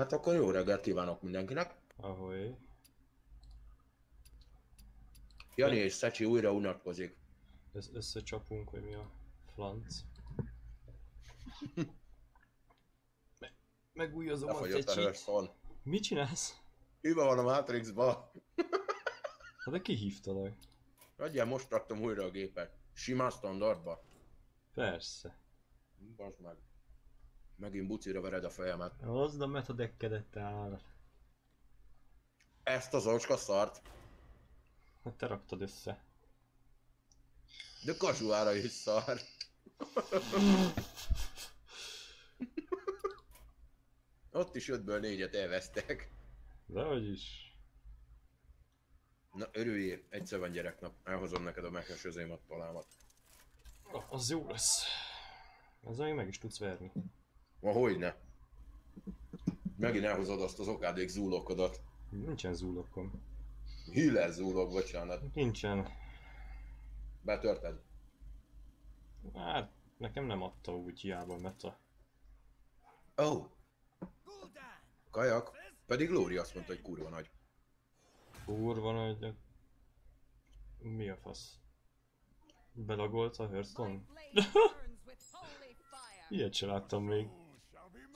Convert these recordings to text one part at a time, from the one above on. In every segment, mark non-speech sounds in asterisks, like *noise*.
Hát akkor jó reggelt kívánok mindenkinek. Ahogy. Jani és Szecsi újra unatkozik. Ez összecsapunk, vagy mi a flanc. *laughs* Me- Megújozom a Lefagyott a fecsit. Mit csinálsz? Hiba van a Matrixba. *laughs* Hát de ki hívtalak? Adjál, most raktam újra a gépet. Simán standardba. Persze. Bazd meg. Megint bucira vered a fejemet. Hozd a metadekkedet áll. Ezt az ocska szart. Hát te raktad össze. De kazuára is szar. Ott is ötből négyet elvesztek. Dehogy is. Na örüljél, egyszer van gyereknap. Elhozom neked a mekes özémat palámat. Az jó lesz. Ezzel még meg is tudsz verni. Ma hogyne. Megint elhozod azt az okádék zúlokodat. Nincsen zúlokom. Hiller zúlok, bocsánat. Nincsen. Betörted. Hát, nekem nem adta úgy hiába meta. Ó. Oh. Kajak. Pedig Lóri azt mondta, hogy kurva nagy. Kurva nagy... de- Mi a fasz? Belagolt a Hearthstone? Ilyet se láttam még.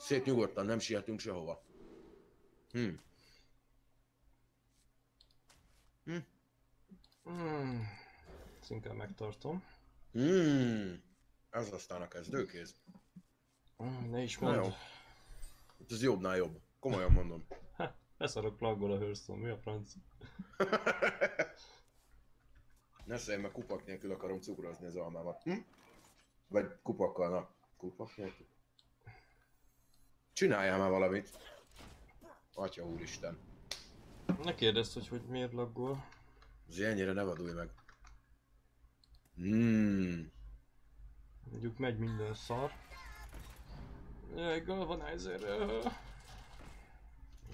Szép nyugodtan, nem sietünk sehova. Hm. Hmm. Ezt inkább megtartom. Hmm. Ez aztán a kezdőkéz. Hmm, ne is mondd. Ez jobbnál jobb. Komolyan mondom. *laughs* Ha, beszarok plaggol a Hearthstone, mi a franc? *laughs* Ne szólj, mert kupak nélkül akarom cukrozni az almámat. Hm? Vagy kupakkal, na. Kupak nélkül. Csináljál már valamit. Atya úristen. Ne kérdezd, hogy, hogy miért laggol. Azért ennyire ne vadulj meg. Hmm. Mondjuk megy minden szar. Jaj, Galvanizer. öh.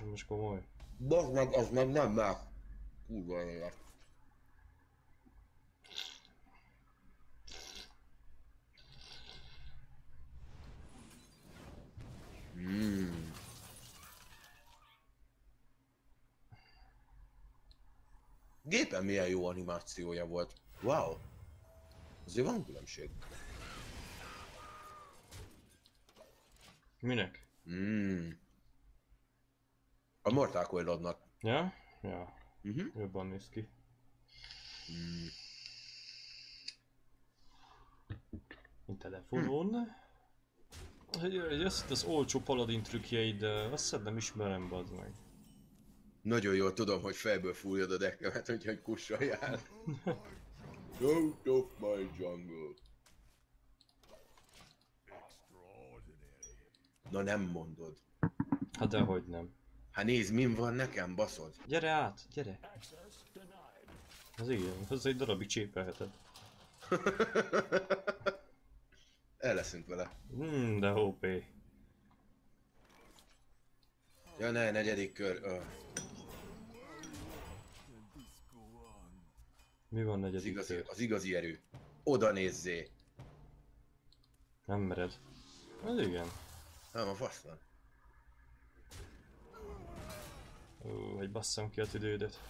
Most komoly. Bazd meg, az meg nem már. Kurva élet. Hmm. Gépen milyen jó animációja volt. Wow. Azért van különbség. Minek? Hmm. A Mortal Kombatnak. Ja? Ja. Uh-huh. Jobban néz ki. Hmm. Mint telefonon. Hogy hogy ezt az olcsó paladin trükkjeid, de azt szed nem ismerem, bazd meg. Nagyon jól tudom, hogy fejből fújod a dekkemet, hogy kussaljál. Out of my jungle. Na nem mondod. Hát dehogy nem. Hát nézd, min van nekem, baszod. Gyere át, gyere! Az igen, az egy darabig csépelheted. *laughs* El leszünk vele. Hmm, de OP. Ja ne, negyedik kör. Öh, Mi van az, negyedik igazi, kör? az igazi erő. Oda nézzé. Nem mered. Az igen. Nem, a fasz van. Ó, hogy basszam ki a tüdődet.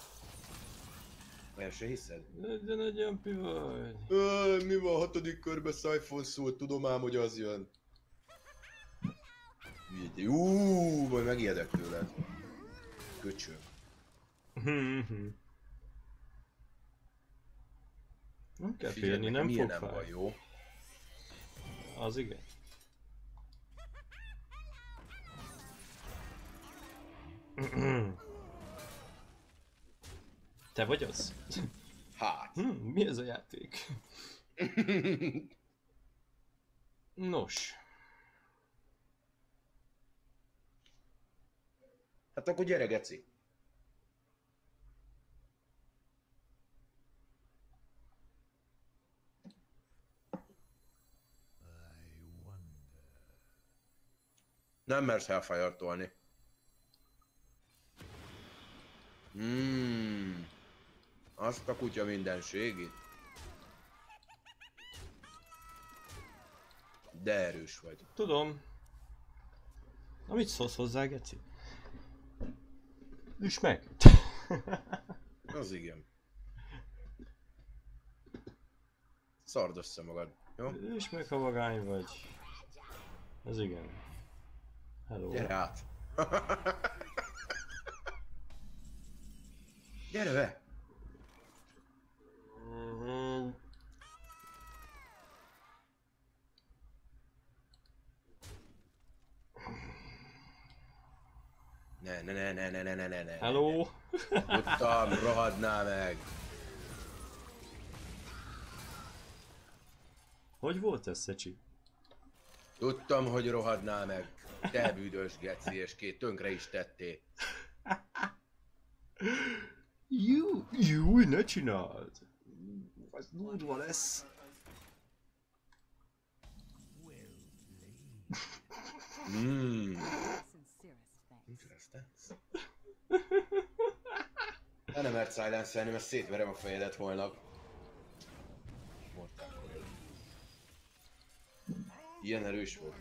El se hiszed? De, de nagy jampi vagy. Ö, mi van a hatodik körbe Siphon szól, tudom ám, hogy az jön. Így, Ú, majd megijedek tőled. Köcsög. nem kell Figyelj, félni, nem fog nem van jó. Az igen. *clears throat* Te vagy az? Hát. Hm, mi ez a játék? Nos, hát akkor gyere, geci. Nem mersz Hellfire tolni. Azt a kutya mindenségi. De erős vagy. tudom. Na mit szólsz hozzá, Geci? Üss meg! *laughs* Az igen. Szard össze magad, jó? Üss meg, ha vagány vagy. Ez igen. Hello. Gyere át! *laughs* Gyere be! Mhm. Ne, ne, ne, ne, ne, ne, ne, ne, ne. Hello? Tudtam, rohadná meg! Hogy volt ez, Szecsi? Tudtam, hogy rohadná meg. Te büdös geci, és két tönkre is tettél. Jó, jó, ne csináld! Ez durva lesz. Ne nem mert silence mert szétverem a fejedet holnap. Ilyen erős volt.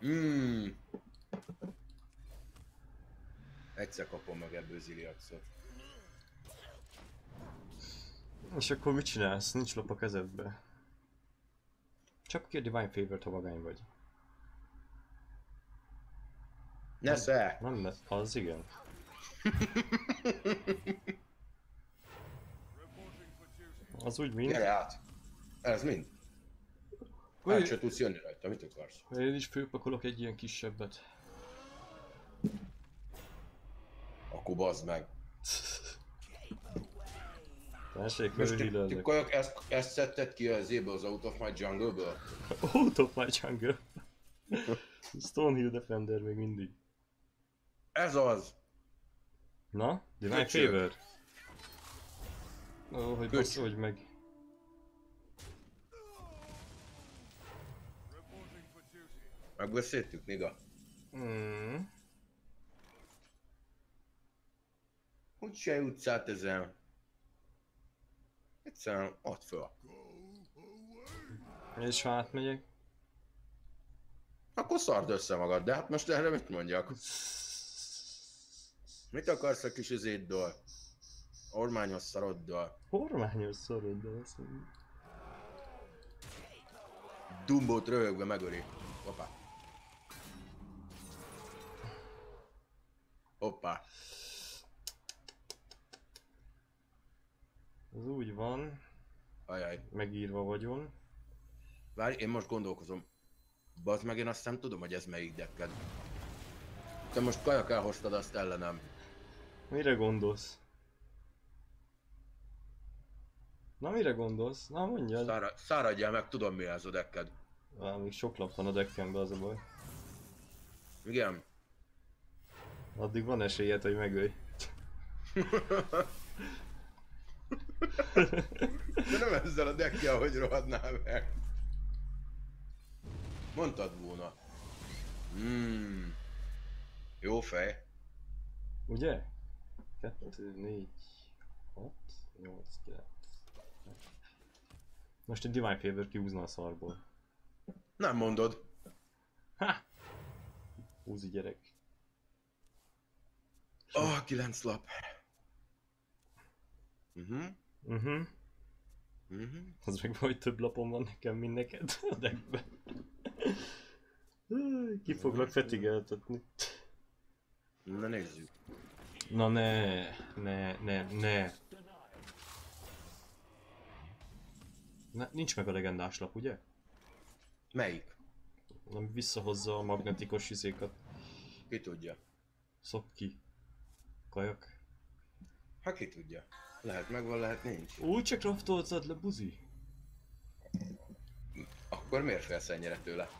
Mmm. Egyszer kapom meg ebből Ziliaxot. És akkor mit csinálsz? Nincs lop a kezedbe. Csak ki a Divine Favor-t, ha vagány vagy. Nesze! Nem lesz, az igen. *laughs* *laughs* Az úgy mind. Gyere át! Ez mind. Hát se tudsz jönni rajta, mit akarsz? Én is főpakolok egy ilyen kisebbet. Akkor bazd meg. Tessék, körülhílelnek. kajak ezt, ezt szedted ki az éből, az Out of My Jungle-ből? Out of my jungle. Stonehill Defender még mindig. Ez az! Na? Divine Köcsög. Favor? Ó, hogy Köcsög. basszolj meg. Megbeszéltük, Niga? Mm. Hogy se jutsz át ezen? Egyszerűen add föl. És ha átmegyek? Akkor szard össze magad, de hát most erre mit mondjak? *laughs* Mit akarsz a kis izéddől? Ormányos szaroddal. Kormányos szorod, de azt mondja. Dumbót röhögve megöli. Hoppá. Hoppá. Az úgy van, Ajaj. megírva vagyon. Várj, én most gondolkozom. Bazd meg, én azt nem tudom, hogy ez melyik dekked. Te most kajak elhoztad azt ellenem. Mire gondolsz? Na mire gondolsz? Na mondjad. Szára, száradjál meg, tudom mi ez a dekked. Á, még sok lap van a deckemben, az a baj. Igen. Addig van esélyed, hogy megölj. De nem ezzel a deckkel, hogy rohadnál meg. Mondtad volna. Hmm. Jó fej. Ugye? 2, 4, 6, 8, 9. Most egy Divine Favor kiúzna a szarból. Nem mondod. Ha! Húzi gyerek. Ah, oh, kilenc lap. Mhm. Mhm. Mhm. Az meg vagy több lapon van nekem, mint neked a deckben. Ki foglak fetigeltetni. Na nézzük. Na ne, ne, ne, ne. Na, nincs meg a legendás lap, ugye? Melyik? Nem visszahozza a magnetikus izékat. Ki tudja? Szok ki. Kajak. Hát ki tudja. Lehet megvan, lehet nincs. Úgy csak craftoltad le, buzi. Akkor miért félsz ennyire tőle?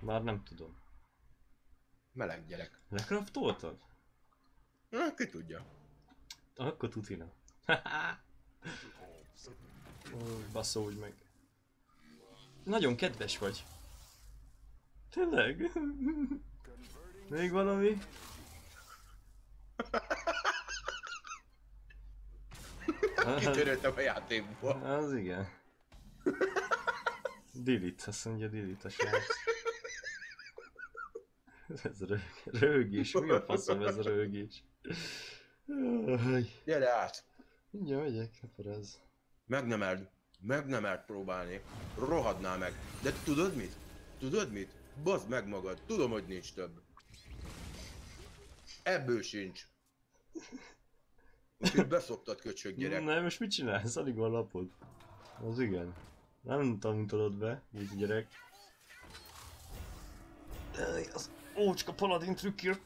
Már nem tudom. Meleg gyerek. Lecraftoltad? Na, ki tudja. Akkor tutina. *laughs* Ó, Basszolj meg. Nagyon kedves vagy. Tényleg? *laughs* Még valami? *laughs* Kitöröltem a játékból. Az igen. Delete, azt mondja delete a srác. Ez rög, rögés, mi a faszom ez a rögés? Gyere át! Mindjárt megyek, akkor ez. Meg nem erd, meg nem erd próbálni. Rohadnál meg. De tudod mit? Tudod mit? Bazd meg magad, tudom, hogy nincs több. Ebből sincs. Úgyhogy beszoktad köcsög gyerek. Na, most mit csinálsz? Alig van lapod. Az igen. Nem tanítod be, így gyerek. Ej, Az ócska paladin trükkjök.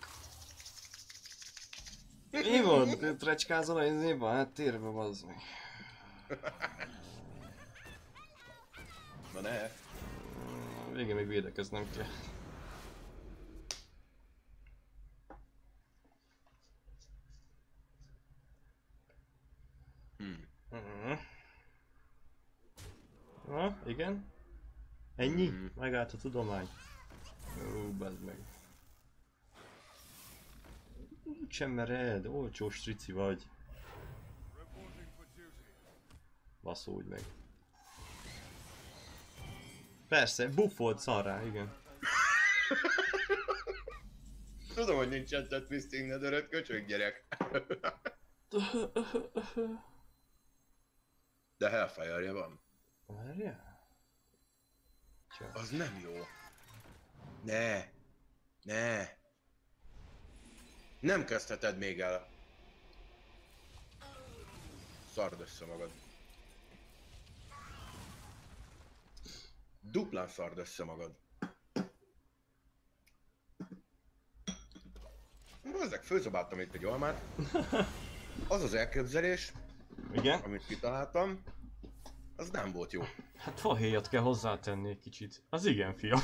Mi van? Trecskázol a izébe? Hát térbe bazd meg. Na ne. Végén még védekeznem kell. Hm. Mhm. Na, igen? Ennyi? Mhm. Megállt a tudomány. Ó, bazd meg. Úgysem mered, olcsó strici vagy. Baszódj meg. Persze, buffolt szarrá, igen. Tudom, hogy nincsen tett Twisting Netheröt, köcsög gyerek. De hellfire van. Várjál? Csak. Az nem jó. Ne. Ne. Nem kezdheted még el. Szard össze magad. Duplán szard össze magad. Ezek főzabáltam itt egy almát. Az az elképzelés, Igen? amit kitaláltam, az nem volt jó. Hát fahéjat kell hozzátenni egy kicsit. Az igen, fiam.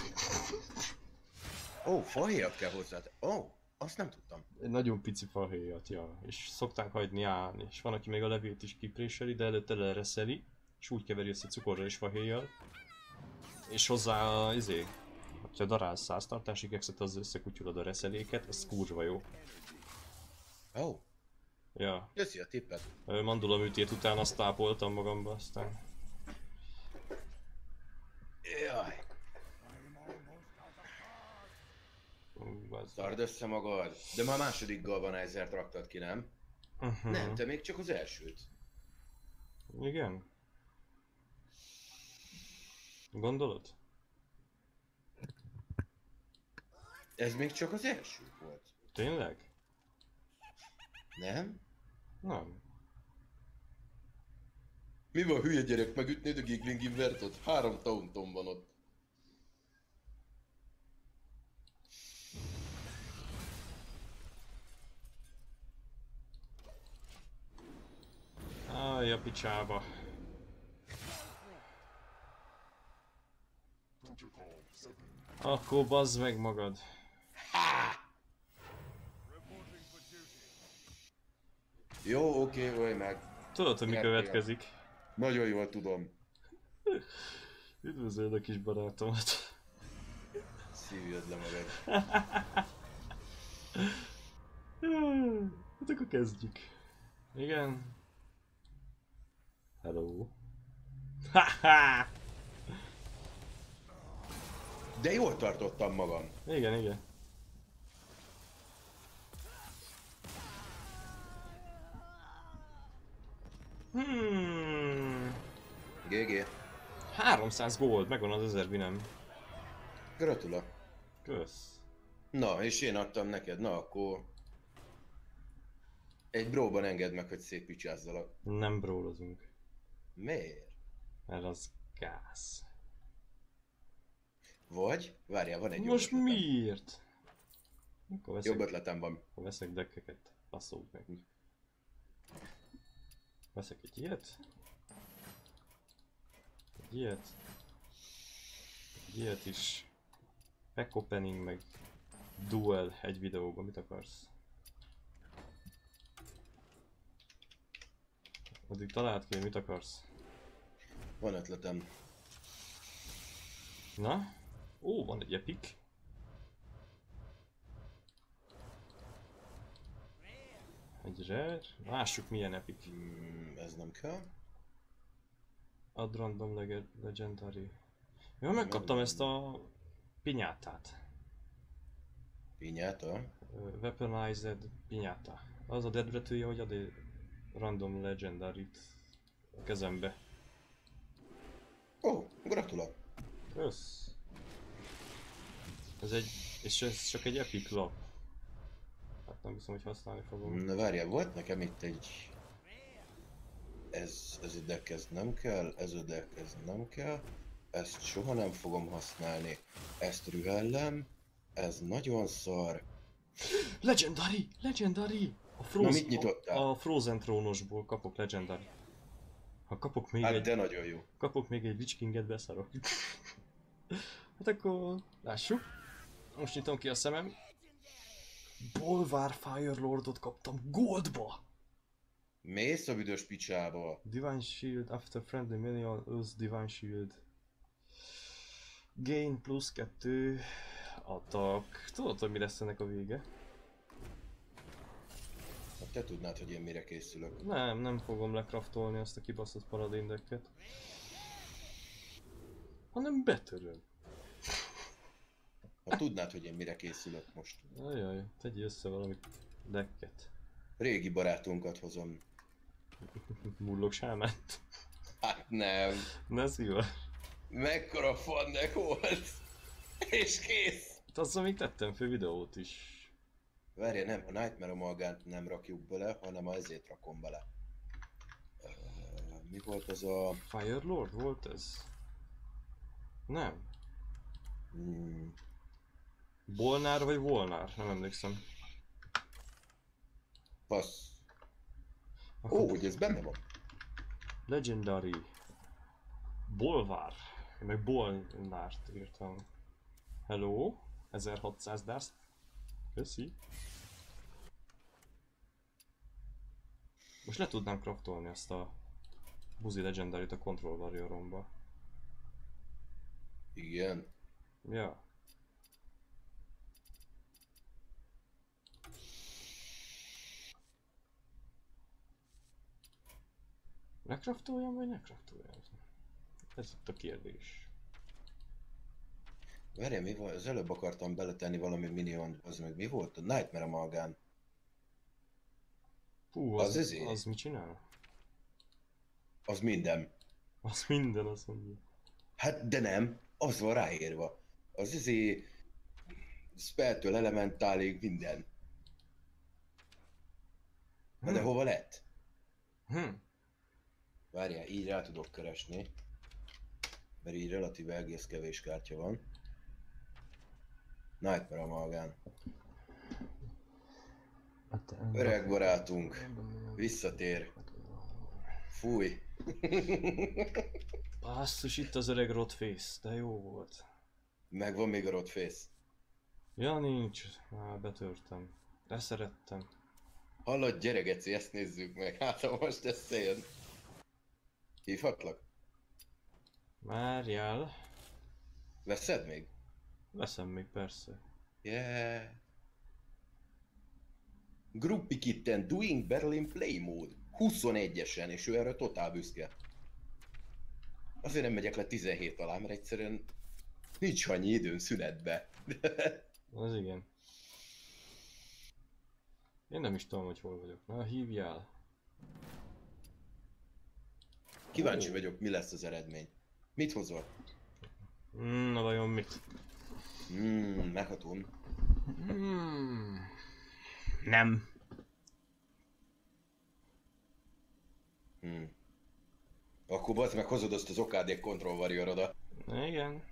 Ó, oh, fahéjat kell hozzá. Ó, oh, azt nem tudtam. Egy nagyon pici fahéjat, ja. És szokták hagyni állni. És van, aki még a levét is kipréseli, de előtte lereszeli. És úgy keveri össze cukorra és fahéjjal. És hozzá, izé, ha darálsz száz tartási kekszet, az összekutyulod a reszeléket, az kurva jó. Ó, oh, Ja, köszi a tippet. mandula műtét után azt tápoltam magamba, aztán... Jaj, Ú, szard össze magad. De már második galvanizert raktad ki, nem? Mhm. Nem, te még csak az elsőt. Igen? Gondolod? Ez még csak az első volt. Tényleg? Nem? Nem. Mi van, hülye gyerek, megütnéd a Giggling Invertot? Három taunton van ott. Áj, a picsába. Akkor bazd meg magad. Jó, oké, okay, meg. Tudod, hogy mi következik? Nagyon jól tudom. Üdvözöld a kis barátomat. Szívjad le magad. *laughs* Hát akkor kezdjük. Igen. Hello. Haha! De jól tartottam magam. Igen, igen. Hmm. GG. 300 gold, megvan az 1000 binem. Gratula. Kösz. Na, és én adtam neked, na akkor... Egy bróban engedd meg, hogy szép picsázzalak. Nem brólozunk, Miért? mert az gáz. Vagy, várjál, van egy Most jobb ötletem. miért? Akkor veszek, Jobb ötletem van. akkor veszek deckeket. Basszód meg. Veszek egy ilyet. Egy ilyet. Egy ilyet is. Pack opening meg duel egy videóban. Mit akarsz? Addig talált ki, mit akarsz. Van ötletem. Na? Ó, van egy epic. Egy rare. Lássuk milyen epic. Hmm, ez nem kell. Ad random leg- legendary. Ja, megkaptam ezt a pinyátát. Pinyáta? Weaponized pinyata. Az a dead betűje, hogy egy random legendary a kezembe. Ó, oh, gratulál. Kösz. Ez egy, és ez csak egy epic lap. Hát nem hiszem, hogy használni fogom. Na várjál, volt nekem itt egy... Ez, ez ide ez nem kell, ez ide ez nem kell. Ezt soha nem fogom használni. Ezt rühellem. Ez nagyon szar. Legendary! Legendary! A Na, Frozen, mit nyitottál? a, a Frozen trónosból kapok Legendary. Ha kapok még Hát egy, de nagyon jó. kapok még egy Witch Kinget, beszarok. *laughs* hát akkor lássuk. Most nyitom ki a szemem. Bolvár Fire Lordot kaptam Goldba! Mész a büdös picsába. Divine Shield after friendly minion use Divine Shield. Gain plusz 2 attack. Tudod, hogy mi lesz ennek a vége? Hát te tudnád, hogy én mire készülök. Nem, nem fogom lekraftolni azt a kibaszott paladin decket. Hanem betöröm. Ha tudnád, hogy én mire készülök most. Ajaj, tegyél össze valami decket. Régi barátunkat hozom. *laughs* Mullog sámát. Hát nem. Ne szíva. Mekkora fannek volt. És kész. Hát azzal még tettem fel videót is. Várja, nem, a Nightmare Amalgánt nem rakjuk bele, hanem azért rakom bele. Mi volt az a... Fire Lord volt ez? Nem. Hmm, Bolnár vagy Volnár? Nem emlékszem. passz. Akkor Ó, hogy ez benne van. Legendary. Bolvár. Én meg Bolnárt írtam. Hello. 1600 dust. Köszi. Most le tudnám craftolni ezt a buzi legendary a Control Warrioromba. Igen. Ja. Lekraftoljam vagy ne kraftoljam? Ez itt a kérdés. Várja, mi volt? Az előbb akartam beletenni valami minion, az meg mi volt? A Nightmare Amalgán. Hú, Az az, izé? az mit csinál? Az minden. Az minden azt mondja. Hát de nem, az van ráírva. Az izé... Spelltől elementálig minden. Na de Hm. hova lett? Hm. Várjál, így rá tudok keresni. Mert így relatíve egész kevés kártya van. Nightmare Amalgán. Hát, Öreg barátunk. Visszatér. Fúj. *laughs* Basszus, itt az öreg Rotface, de jó volt. Megvan még a Rotface. Ja, nincs. Már betörtem. De szerettem. Hallod, gyere Geci, ezt nézzük meg. Hát ha most összejön. Hívhatlak? Várjál. Veszed még? Veszem még persze. Yeah. Gruppi Kitten Doing Battle in Play Mode. 21-esen, és ő erre totál büszke. Azért nem megyek le 17 alá, mert egyszerűen nincs annyi időm szünetbe. *laughs* Az igen. Én nem is tudom, hogy hol vagyok. Na, hívjál. Kíváncsi Ó. vagyok, mi lesz az eredmény. Mit hozol? Mm, na vajon mit? Mmm, meghatom. Mm. Nem. Hmm. Akkor bazd meg hozod azt az okádék Control Warrior-odat. Igen.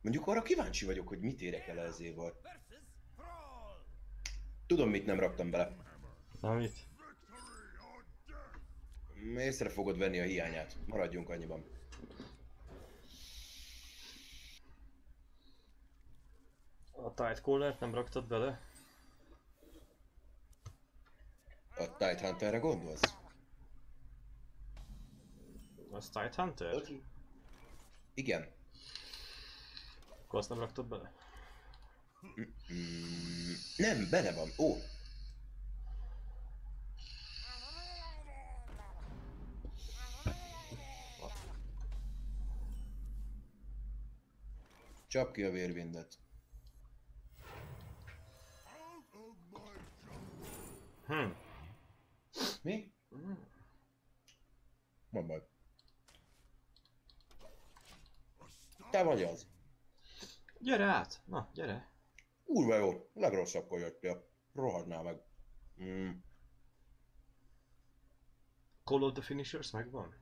Mondjuk arra kíváncsi vagyok, hogy mit érek el az évvel. Tudom, mit nem raktam bele. Na mit? Észre fogod venni a hiányát. Maradjunk annyiban. A Tight Collert nem raktad bele? A Tight Hunterre gondolsz? Az Tight Hunter? Igen. Akkor azt nem raktad bele? Mm, nem, benne van. Ó. Csap ki a vérvindet. Mi? Mm. Nem baj. Te vagy az. Gyere át! Na, gyere! Kurva jó. Legrosszabbkor jöttél. Rohadnál meg. Mm. Call of the Finishers megvan?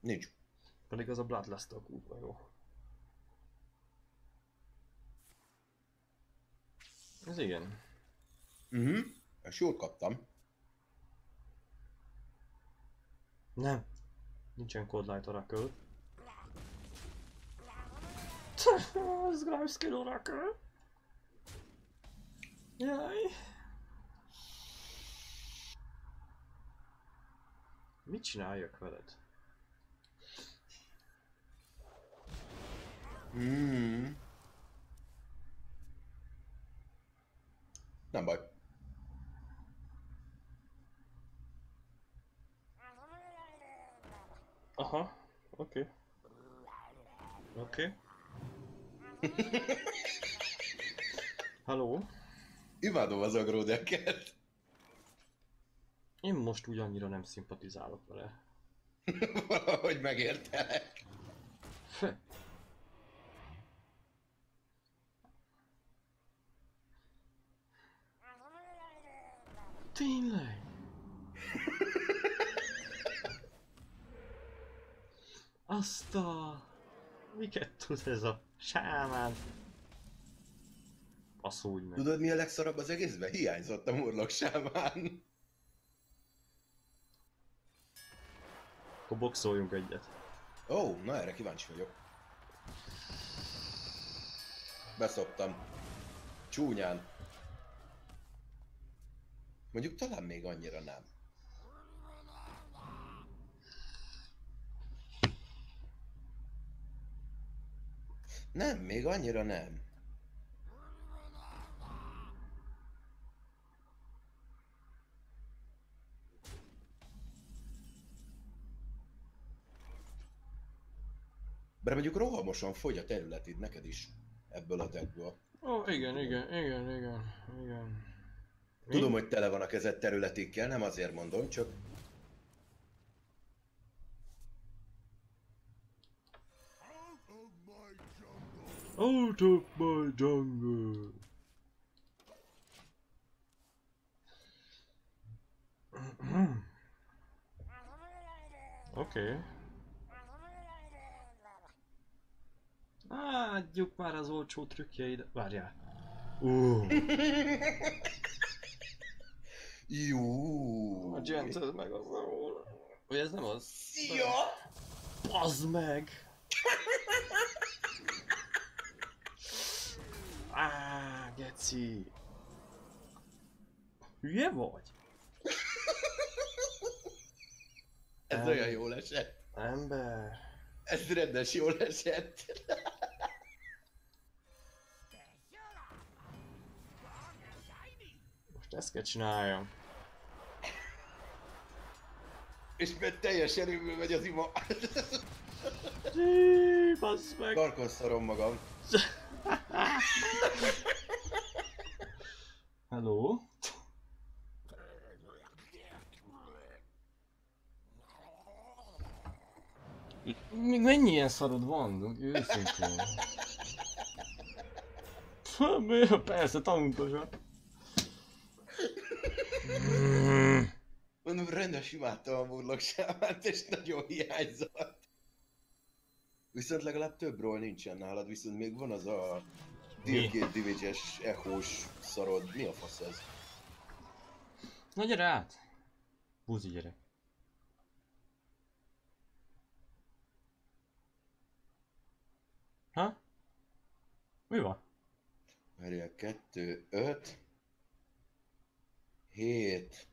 Nincs. Pedig az a Bloodlust-től kurva jó. Ez igen. Mhm. Ezt jól kaptam. Nem. Nincsen Cold Light Oracle. *laughs* Ez Grimeskin Oracle. Jaj. Mit csináljak veled? Mm. Nem baj. Aha, oké. Oké. *laughs* Halló? Imádom az agródeket. Én most úgy annyira nem szimpatizálok vele. *laughs* Valahogy megértelek. Fe- Tényleg? *laughs* Azt a... Miket tud ez a sámán? Passzolj meg. Tudod mi a legszarabb az egészben? Hiányzott a murlok sámán. Akkor boxoljunk egyet. Ó, oh, na erre kíváncsi vagyok. Beszoptam. Csúnyán. Mondjuk talán még annyira nem. Nem, még annyira nem. Bár mondjuk rohamosan fogy a területid neked is ebből a deckből. Ó, oh, igen, igen, igen, igen, igen. Tudom, hogy tele van a kezed területikkel, nem azért mondom, csak... Out of my jungle. Oké. *clears throat* Okay. Adjuk már az olcsó trükkjeid. Várjál. Uh, *laughs* Jó. a gentle meg az Vagy ez nem az? Szia! Bazd meg! *laughs* Á, geci! Hülye vagy? Ez Nem. olyan jól esett. Ember. Ez rendes jól esett. Most ezt kell csináljam. És mert teljes erőből megy az ima. Jé, bazd meg! Darkon szarom magam. Hello? Még mennyi ilyen szarod van? Őszintén. Persze, tanultosan. Mondom, rendes imádtam a murlok sámát, és nagyon hiányzott. Viszont legalább több ról nincsen nálad, viszont még van az a Mi? Dirgate Divage-es echós szarod. Mi a fasz ez? Na gyere át! Buzi gyerek. Ha? Mi van? Várjál, 2, 5, 7,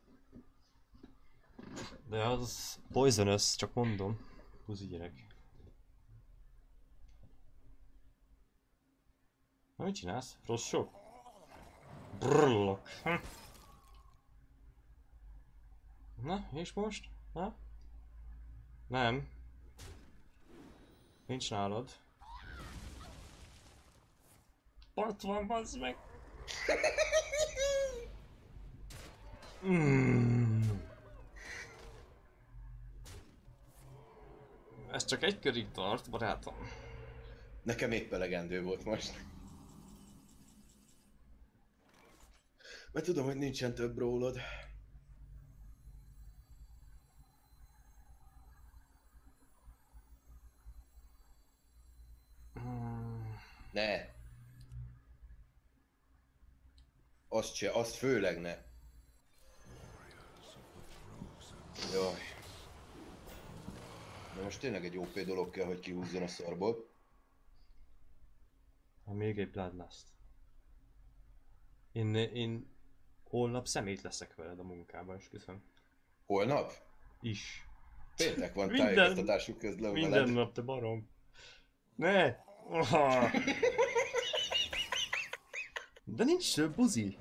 De az poisonous, csak mondom. Buzi gyerek. Na mit csinálsz? Rossz sok? Brrlok. Hm. Na, és most? Na? Nem. Nincs nálad. Ott van, bazd meg! Mm. Ez csak egy körig tart, barátom. Nekem épp elegendő volt most. Mert tudom, hogy nincsen több rólad. Ne. Azt se, azt főleg ne. Jaj. De most tényleg egy OP dolog kell, hogy kihúzzon a szarból. Ha még egy Bloodlust. Én, én holnap szemét leszek veled a munkában, és köszönöm. Holnap? Is. Péntek van Minden- tájékoztatásuk közlöm Minden veled. nap, te barom. Ne! De nincs több, buzi.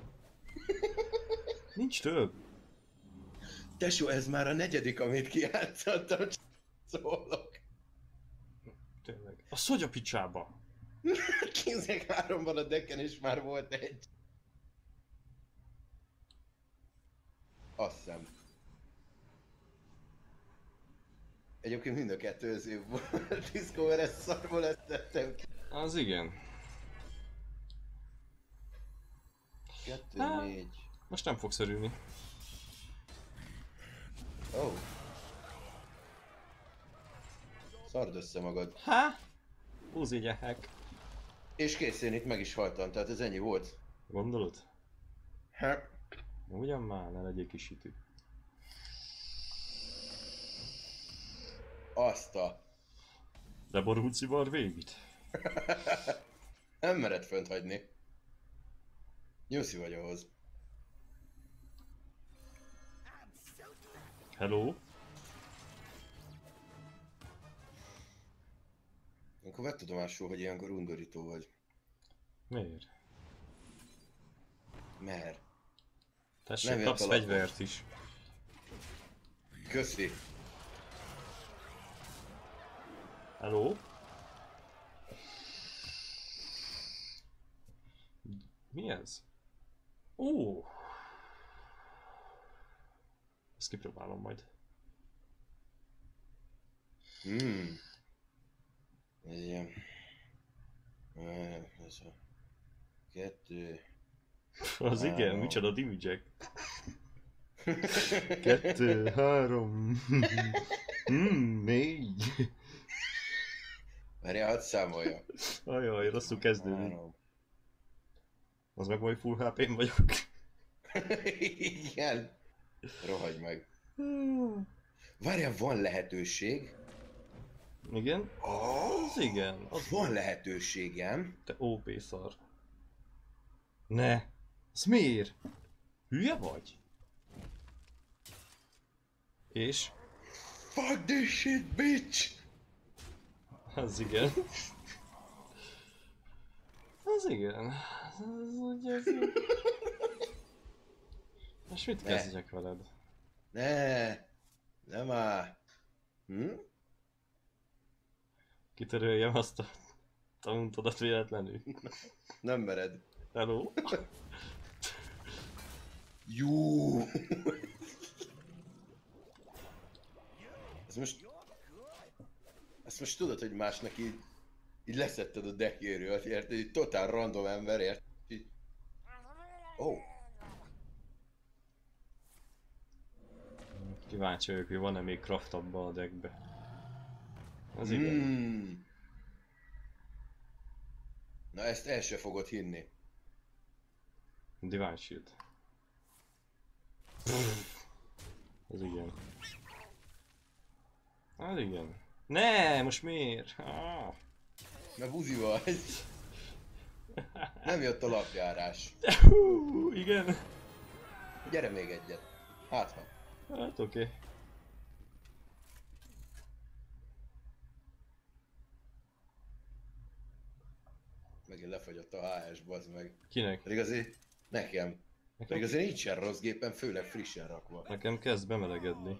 Nincs több. Tesó, ez már a negyedik, amit kijátszottam, csak szólok. Tényleg. A hogy a picsába? Kézek három van a decken, és már volt egy. Azt hiszem. Egyébként mind a kettő az év volt. *laughs* Discover-es szarból ezt tettem ki. Az igen. Kettő, Há. négy. Most nem fogsz örülni. Ó. Oh. Szard össze magad. Há? Buzi gyehek. És kész, én itt meg is haltam, tehát ez ennyi volt. Gondolod? Ha. Ugyan már, ne legyél kisítő. Azt a... De borult szivar végit. *laughs* Nem mered fönt hagyni. Nyuszi vagy ahhoz. Hello? Akkor vett tudomásul, hogy ilyenkor undorító vagy. Miért? Mert. Tessék, Nem kapsz fegyvert is. Köszi. Hello? Mi ez? Ó! Ezt kipróbálom majd. Hmm. Ez ilyen... Ez a... Kettő... Az igen, micsoda dimidzsek. Kettő, három, mm, négy. Várjál, hadd számolja. Ajaj, rosszul kezdődik. Három. Az meg majd full hp vagyok. Igen. Rohagy meg. Várjál, van lehetőség. Igen? Oh, Az igen. Az van lehetőségem. te OP szar. Ne. Az miért? Hülye vagy? És? Fuck this shit, bitch! Az igen. Az igen. Az ugye... az- Most mit Ne. kezdjek veled? Ne, nem már. Hm? Kitöröljem azt a tauntodat véletlenül. Nem mered. Hello? Jó. Ez most... Ezt most tudod, hogy másnak így, így leszetted a deckjéről, érted? Egy totál random ember, érted? Így... Oh, Kíváncsi vagyok, hogy van-e még craft abba a deckbe. Az igen. mm. Na ezt el se fogod hinni. Divine Shield. Az igen. Az igen. Ne, most miért? Ah. Na buzi vagy. Nem jött a lapjárás. Hú, igen. Gyere még egyet. Hát ha. Hát oké. Okay. Megint lefagyott a HS, bazd meg. Kinek? Pedig azért nekem. Nekem, azért nincsen rossz gépen, főleg frissen rakva. nekem kezd bemelegedni.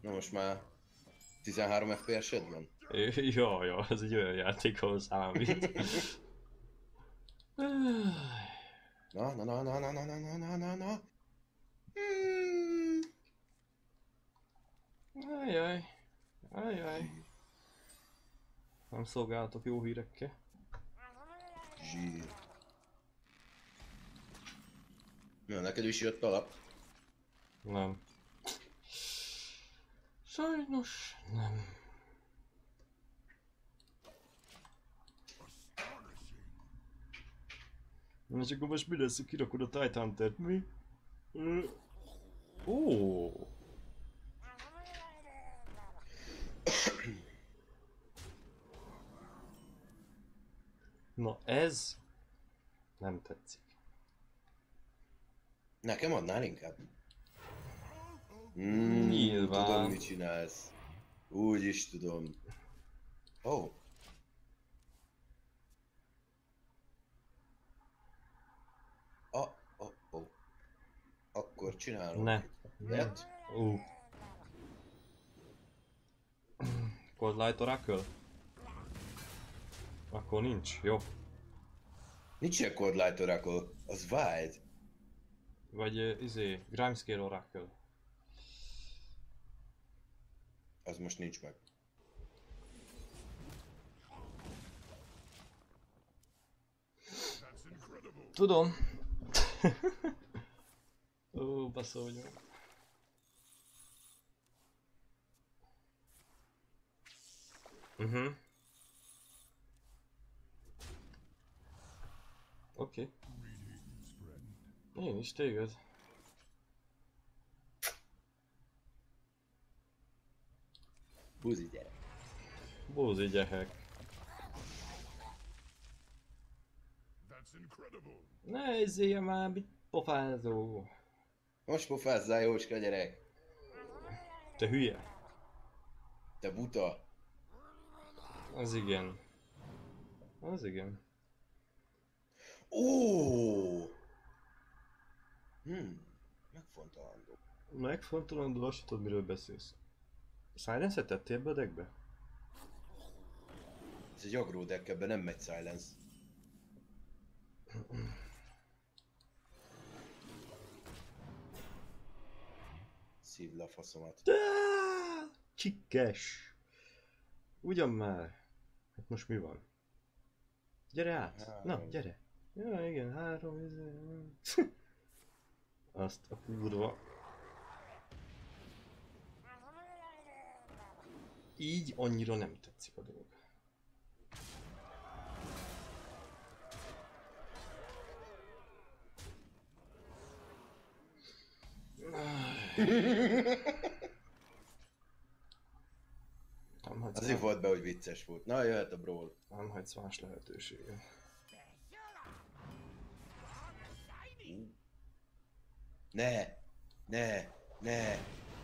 Na most már 13 FPS-ed van? *laughs* Ja, ja, ez egy olyan játék, ahol számít. *laughs* Na, na, na, na, na, na, na, na, na, na, na. Hmm. Ajaj. Ajaj. Nem szolgáltok jó hírekkel. Zsír. Na, neked is jött alap. Nem. Sajnos nem. Na csak most mi lesz, kirakod a Titan Hunter-t, mi? Ó! Na ez nem tetszik. Nekem adnál inkább? Mm, Nyilván. Tudom, mit csinálsz. Úgy is tudom. Ó. Oh. A, a, ó. Akkor csinálom. Ne. Ilyet? Ú. Cold Light Oracle? Akkor nincs, jó. Nincs ilyen Cold Light Oracle, az Wild. Vagy uh, izé, Grimescale Oracle. Az most nincs meg. Tudom. *laughs* Ó, baszó vagyok. Mhm. Oké. Én is téged. Buzi gyere. Bózi gyehek. Ne izélje már, mit pofázó. Most pofázzál, Jóska gyerek. Te hülye. Te buta. Az igen. Az igen. Ó! Hmm, megfontolandó. Megfontolandó, azt tudod, miről beszélsz. Silence-et tettél be a deckbe? Ez egy agró deck, ebben nem megy silence. Szívd le a faszomat. Csikkes! Ugyan már. Hát most mi van? Gyere át! Három. Na, gyere! Ja, igen, három, izé. Azt a kurva. Így annyira nem tetszik a dolog. Nem hagysz, Azért volt be, hogy vicces volt. Na, jöhet a brawl. nem hagysz más lehetőséget. Ne! Ne! Ne!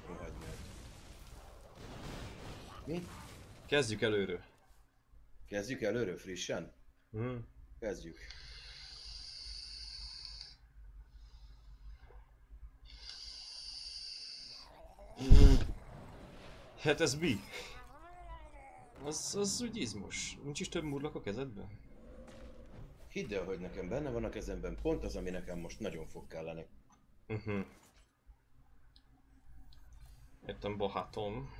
Rohagy meg. Mi? Kezdjük előről. Kezdjük előről frissen? Hm. Kezdjük. Hát ez mi? Az, az úgy izmos. Nincs is több murlak a kezedben? Hidd el, hogy nekem benne van a kezemben pont az, ami nekem most nagyon fog kelleni. Uh-huh. Értem, bohatom.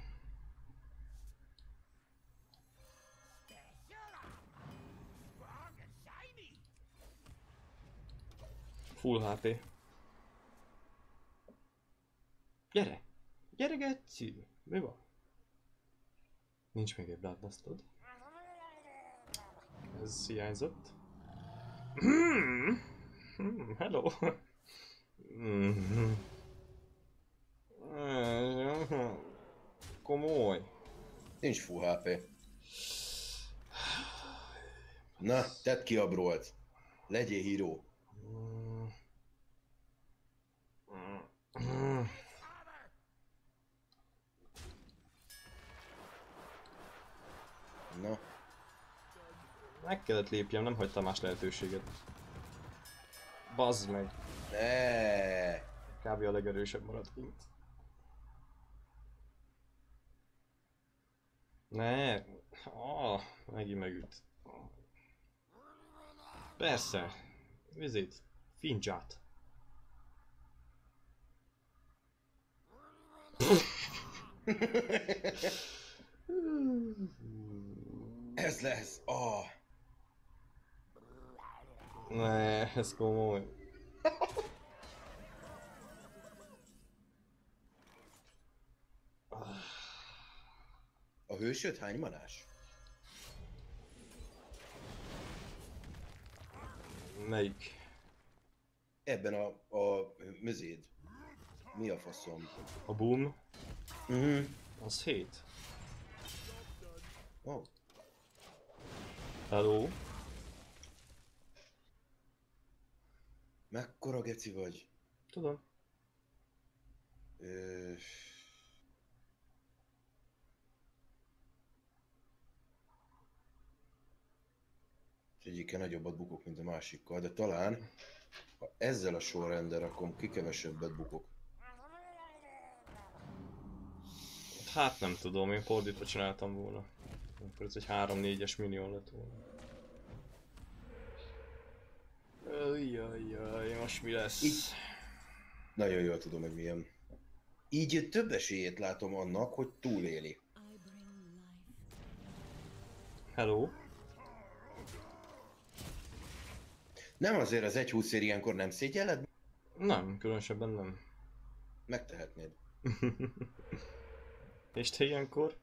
Full HP. Gyere! Gyere, Geci! Mi van? Nincs még egy bloodbustod. Ez hiányzott. Hmm. Hmm, Mhm. Komoly. Nincs full HP. Na, tedd ki a brawlt. Legyél híró. Na, Meg kellett lépjem, nem hagytam más lehetőséget. Bazd meg. Ne! Kb. a legerősebb maradt kint. Ne! Ah, megint megüt. Persze. Vizét. Fincsát. Ez lesz. Ah, Ne, ez komoly. A hősöd hány manás? Melyik? Ebben a, a mözéd. Mi a faszom? A boom? Mhm. Az 7. Oh. Hello? Mekkora geci vagy? Tudom. Ö... Egyikkel nagyobbat bukok, mint a másikkal, de talán ha ezzel a sorrendel rakom, ki kevesebbet bukok. Hát nem tudom, én fordítva csináltam volna. Akkor ez egy 3-4-es millió lett volna. Ajajaj, most mi lesz? Így. Nagyon jól tudom, hogy milyen. Így több esélyét látom annak, hogy túléli. Hello? Nem azért az 1.20 ér ilyenkor nem szégyelled? Nem, különösebben nem. Megtehetnéd. *laughs* És te ilyenkor?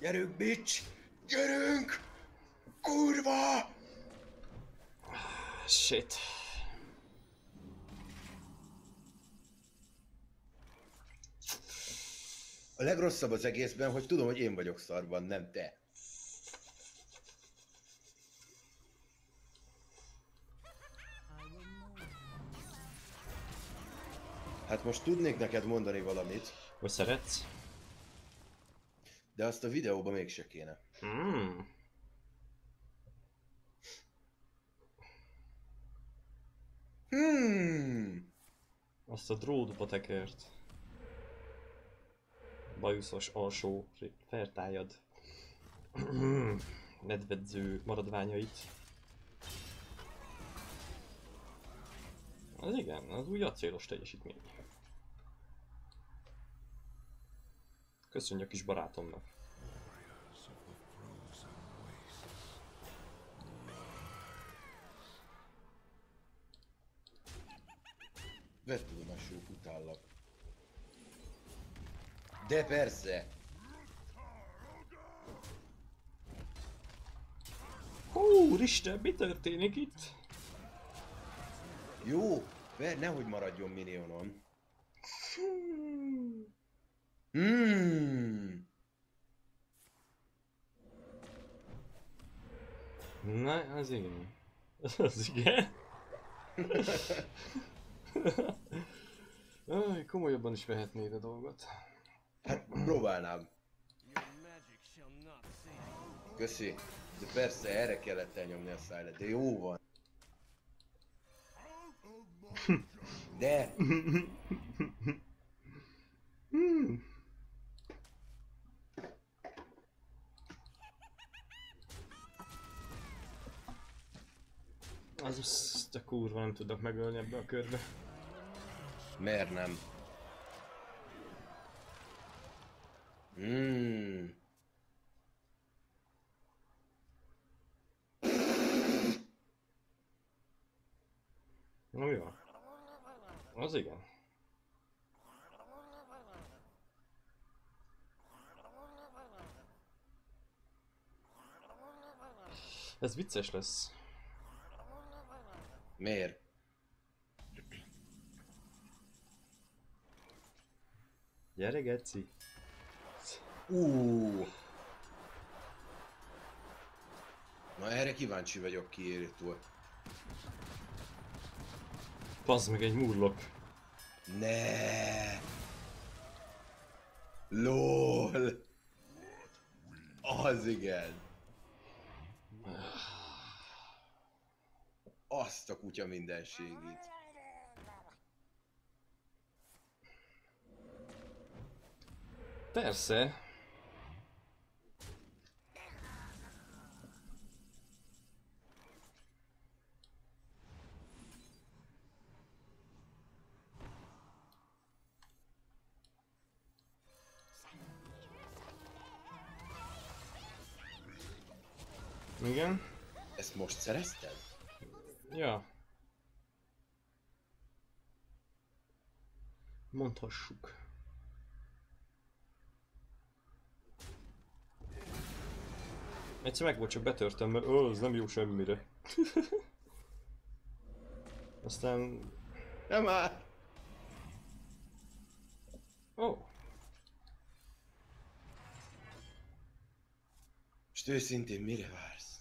Gyerünk, bitch! Gyerünk! Kurva! Shit. A legrosszabb az egészben, hogy tudom, hogy én vagyok szarban, nem te. Hát most tudnék neked mondani valamit, Hogy szeretsz? de azt a videóban mégse kéne. Mm. Hmm. Azt a drótba tekert. Bajuszos alsó fertájad. Nedvedző maradványait. Az igen, az úgy acélos teljesítmény. Köszönjük a kis barátomnak. Vedd tudomásul, utállak. De persze! Hú, Úristen, mi történik itt? Jó, nehogy maradjon minionon. Hmm. Na, az igen. *laughs* Az igen. *laughs* Aj, komolyabban is vehetnéd a dolgot. Hát próbálnám. Köszi. De persze, erre kellett elnyomni a szájlet, de jó van. *laughs* De, Az azt a kurva nem tudok megölni ebbe a körbe. miért nem? Hmm. Na mi van? Az igen. Ez vicces lesz. Miért? Gyere, Geci. Uh. Na erre kíváncsi vagyok kiírtól. Pazd meg egy murlok. Ne. LOL. Az igen. Azt a kutya mindenségét. Persze. Igen. Ezt most szerezted? Ja. Mondhassuk. Egyszer meg volt, csak betörtem, mert ó, ez nem jó semmire. *laughs* Aztán... Nem már! Ó, oh, Most őszintén mire vársz?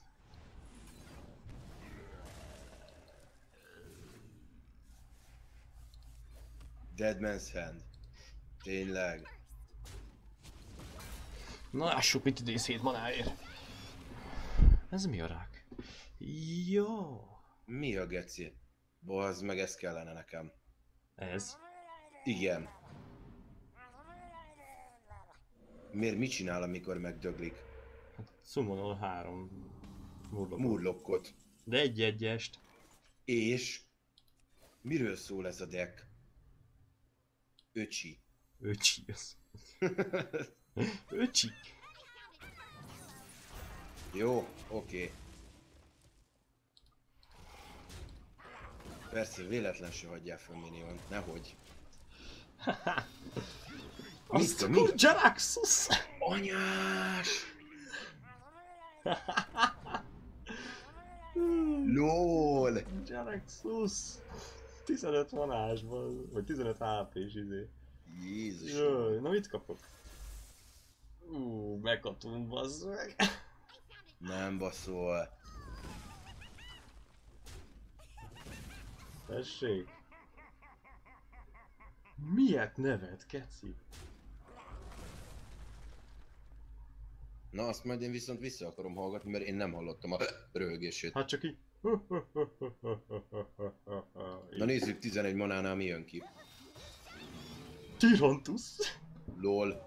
Dead Man's Hand. Tényleg. Na lássuk, mit idéz 7 manáért. Ez mi a rák? Jó. Mi a geci? Bazd meg, ez kellene nekem. Ez. Igen. Miért mit csinál, amikor megdöglik? Hát summonol három murlokot. Murlokkot. De egy-egyest. És... Miről szól ez a deck? Öcsi. Öcsi az. Öcsi. Jó, oké. Persze, véletlen se hagyjál fel miniont, nehogy. *laughs* Azt a mi? kur Jaraxus! Anyás! *laughs* LOL! Jaraxus! 15 manásban, vagy 15 HP is izé. Jézus! Jaj, na mit kapok? Ú, megkaptunk, bazd meg. Nem baszol. Tessék. Miért nevet, keci? Na, azt majd én viszont vissza akarom hallgatni, mert én nem hallottam a röhögését. Hát csak így... Na nézzük 11 manánál mi jön ki. Tirantus. LOL.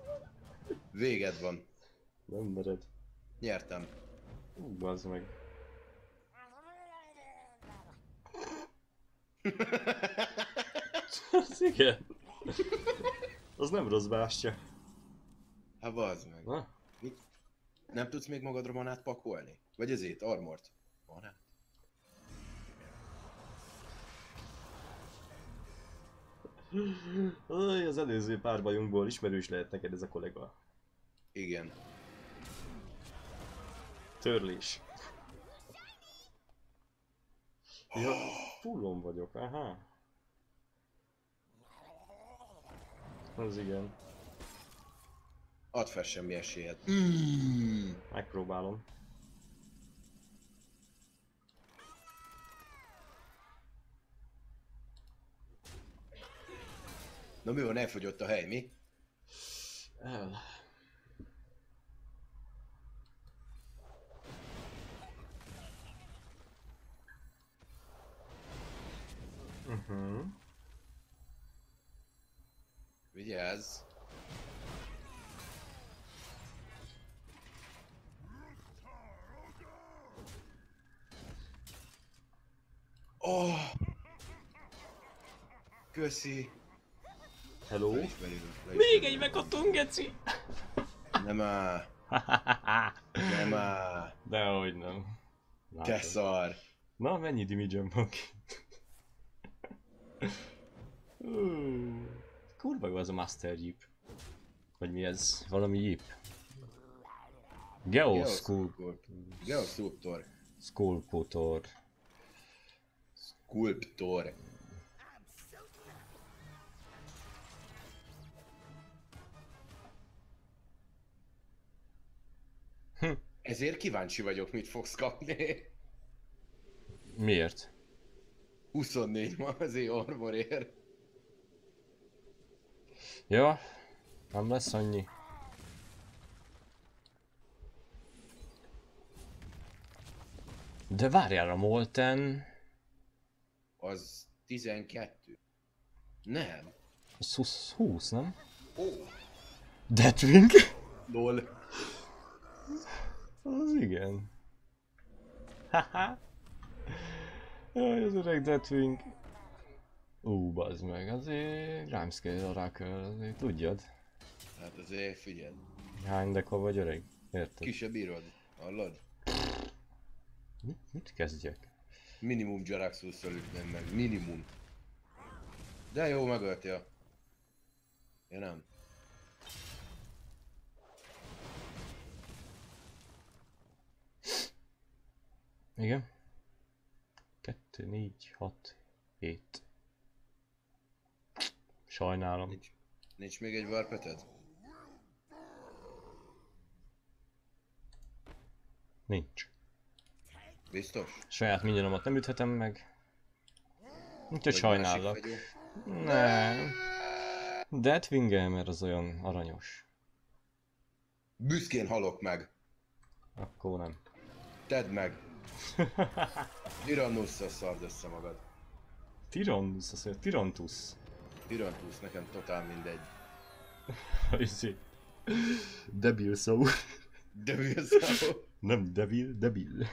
Véged van. Nem mered. Nyertem. Ú, bazd meg. Az *laughs* igen. Az nem rossz bástya. Hát bazd meg. Na? Nem tudsz még magadra manát pakolni? Vagy ezért, armort? Manát? Az előző pár bajunkból ismerős lehet neked ez a kollega. Igen. Törlés. Ja, fullon vagyok, aha. Az igen. Add fel semmi esélyed. Mm. Megpróbálom. Na mi van, elfogyott a hely, mi? El. Uh-huh. Vigyázz. Oh! Köszi. Hello? Még egy belülünk. megkaptunk, geci! Nem áll, *laughs* nem áll. Dehogy nem. Te Látod. szar. Na, mennyi damage van ki? Kurva jó az a Master Jeep. Vagy mi ez? Valami Jeep. Geo School... Geosculptor. Sculptor. Sculptor. Ezért kíváncsi vagyok, mit fogsz kapni. Miért? 24 ma azért armorért. Ja, nem lesz annyi. De várjál a Molten... Az 12. Nem. Az 20, 20 nem? Ó, Deathwing? lol. Az igen. Haha. Jaj, az öreg Deathwing. Ú, bazd meg, azért Grimescale Oracle, azért tudjad. Hát azért figyeld. Hány deka vagy öreg? Érted? Ki se bírod. Hallod? Mit, mit kezdjek? Minimum Jaraxus-szal ütném meg. Minimum. De jó, megöltél. Ja nem. Igen. 2, 4, 6, 7. Sajnálom. Nincs, nincs még egy varpeted? Nincs. Biztos? Saját minyonomat nem üthetem meg. Úgyhogy vagyok? Nem. Deathwinger az olyan aranyos. Büszkén halok meg. Akkor nem. Tedd meg. *laughs* Tyrannusszal szard össze magad. Tyrannus, azt mondja, Tyrantus. Tyrannus, nekem totál mindegy. *laughs* Izé. Debil szó. De mi az szó? *laughs* Nem devil, debil.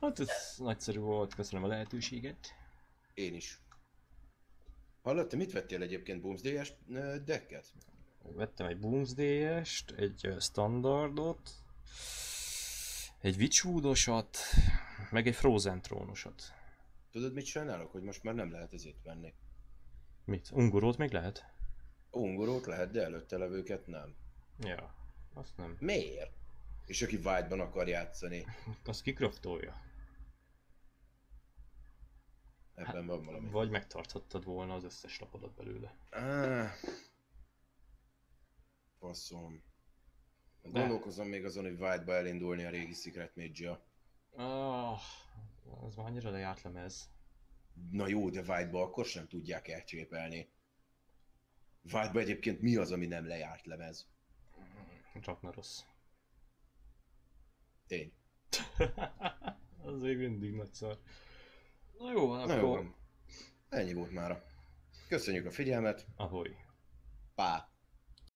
Hát ez nagyszerű volt, köszönöm a lehetőséget. Én is. Hallott, te mit vettél egyébként Boomsday-es decket? Vettem egy Boomsday-est, egy standardot, egy Witchwoodosat, meg egy Frozen trónosat. Tudod, mit sajnálok, hogy most már nem lehet ezért venni? Mit? Ungorót még lehet? Ungorót lehet, de előtte levőket nem. Ja, azt nem. Miért? És aki White-ban akar játszani, *laughs* Azt kikraftolja. ebben van valami. Vagy megtarthattad volna az összes lapodat belőle. Ah. Faszom. De- Gondolkozom még azon, hogy White-ba elindulni a régi Secret mage Ah, az már annyira lejárt lemez. Na jó, de White-ba akkor sem tudják elcsépelni. White-ba egyébként mi az, ami nem lejárt lemez? Csak ne rossz. Tény. *laughs* az még mindig nagy szar. Na jó, Na akkor... jó. Ennyi volt mára. Köszönjük a figyelmet. Ahoy. Pá!